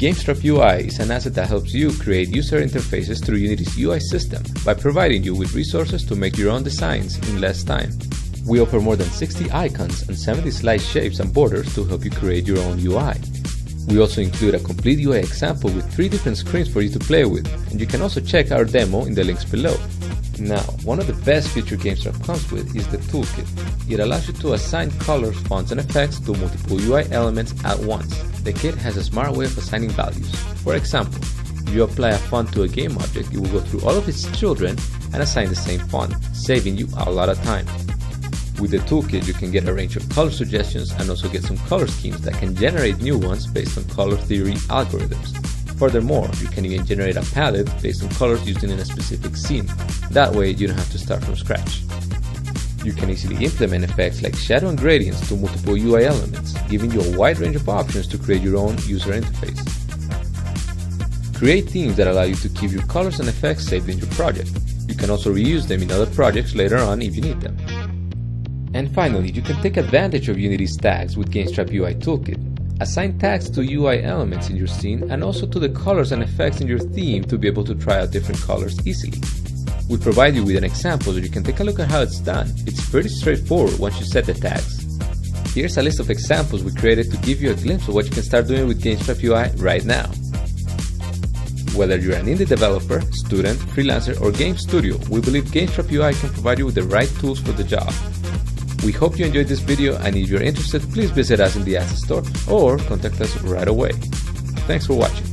GameStrap UI is an asset that helps you create user interfaces through Unity's UI system by providing you with resources to make your own designs in less time. We offer more than 60 icons and 70 slice shapes and borders to help you create your own UI. We also include a complete UI example with three different screens for you to play with, and you can also check our demo in the links below. Now, one of the best features GameStrap comes with is the Toolkit. It allows you to assign colors, fonts, and effects to multiple UI elements at once. The kit has a smart way of assigning values. For example, if you apply a font to a game object, it will go through all of its children and assign the same font, saving you a lot of time. With the toolkit, you can get a range of color suggestions and also get some color schemes that can generate new ones based on color theory algorithms. Furthermore, you can even generate a palette based on colors used in a specific scene. That way, you don't have to start from scratch. You can easily implement effects like shadow and gradients to multiple UI elements, giving you a wide range of options to create your own user interface. Create themes that allow you to keep your colors and effects saved in your project. You can also reuse them in other projects later on if you need them. And finally, you can take advantage of Unity's tags with GameStrap UI Toolkit. Assign tags to UI elements in your scene and also to the colors and effects in your theme to be able to try out different colors easily. We provide you with an example so you can take a look at how it's done. It's pretty straightforward once you set the tags. Here's a list of examples we created to give you a glimpse of what you can start doing with GameStrap UI right now. Whether you're an indie developer, student, freelancer, or game studio, we believe GameStrap UI can provide you with the right tools for the job. We hope you enjoyed this video and if you're interested, please visit us in the asset store or contact us right away. Thanks for watching.